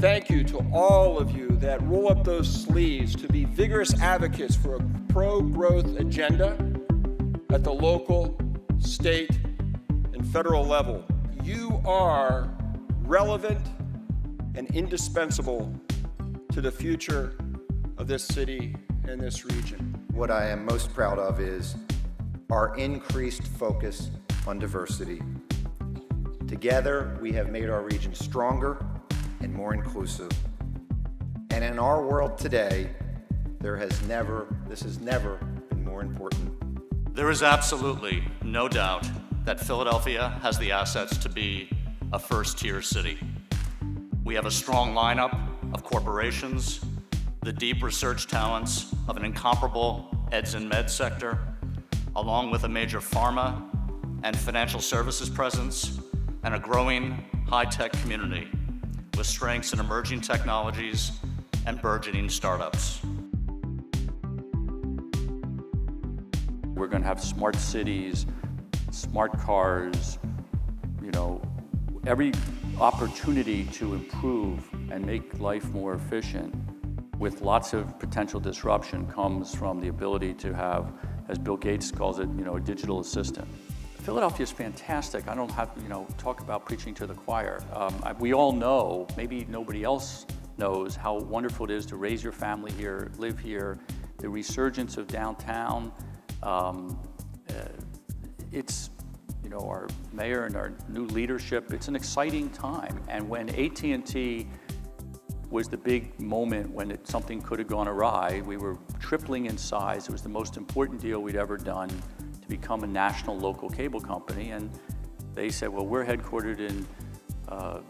thank you to all of you that roll up those sleeves to be vigorous advocates for a pro growth agenda at the local, state, and federal level. You are relevant and indispensable to the future of this city and this region. What I am most proud of is our increased focus on diversity. Together, we have made our region stronger and more inclusive. And in our world today, there has never, this has never been more important. There is absolutely no doubt that Philadelphia has the assets to be a first tier city. We have a strong lineup of corporations, the deep research talents of an incomparable eds and med sector, along with a major pharma and financial services presence, and a growing high-tech community with strengths in emerging technologies and burgeoning startups. We're going to have smart cities, smart cars, you know, every opportunity to improve and make life more efficient with lots of potential disruption comes from the ability to have, as Bill Gates calls it, you know, a digital assistant. Philadelphia is fantastic. I don't have to, you know, talk about preaching to the choir. Um, I, we all know, maybe nobody else knows, how wonderful it is to raise your family here, live here, the resurgence of downtown. Um, uh, it's, you know, our mayor and our new leadership, it's an exciting time. And when AT&T was the big moment when it, something could have gone awry, we were tripling in size. It was the most important deal we'd ever done become a national local cable company. And they said, well, we're headquartered in uh,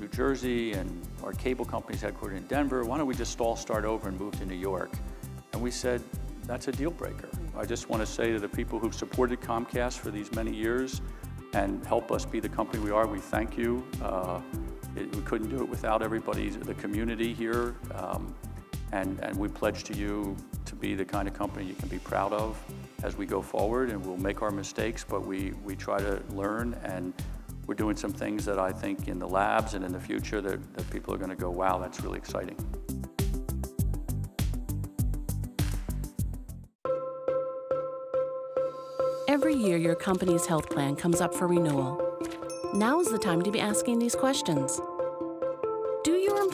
New Jersey and our cable company's headquartered in Denver. Why don't we just all start over and move to New York? And we said, that's a deal breaker. I just want to say to the people who've supported Comcast for these many years and help us be the company we are, we thank you. Uh, it, we couldn't do it without everybody, the community here. Um, and, and we pledge to you to be the kind of company you can be proud of as we go forward and we'll make our mistakes, but we, we try to learn and we're doing some things that I think in the labs and in the future that, that people are gonna go, wow, that's really exciting. Every year, your company's health plan comes up for renewal. Now is the time to be asking these questions.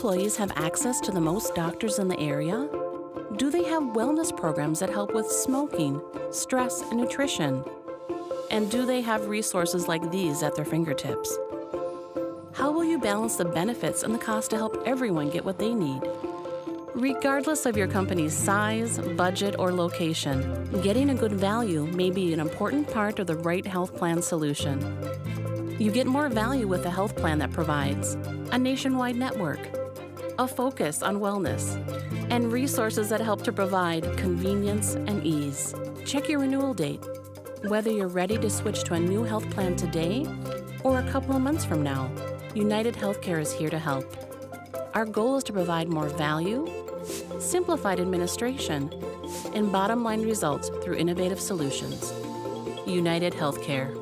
Employees have access to the most doctors in the area? Do they have wellness programs that help with smoking, stress, and nutrition? And do they have resources like these at their fingertips? How will you balance the benefits and the cost to help everyone get what they need? Regardless of your company's size, budget, or location, getting a good value may be an important part of the right health plan solution. You get more value with a health plan that provides a nationwide network, a focus on wellness, and resources that help to provide convenience and ease. Check your renewal date. Whether you're ready to switch to a new health plan today or a couple of months from now, United Healthcare is here to help. Our goal is to provide more value, simplified administration, and bottom line results through innovative solutions. United Healthcare.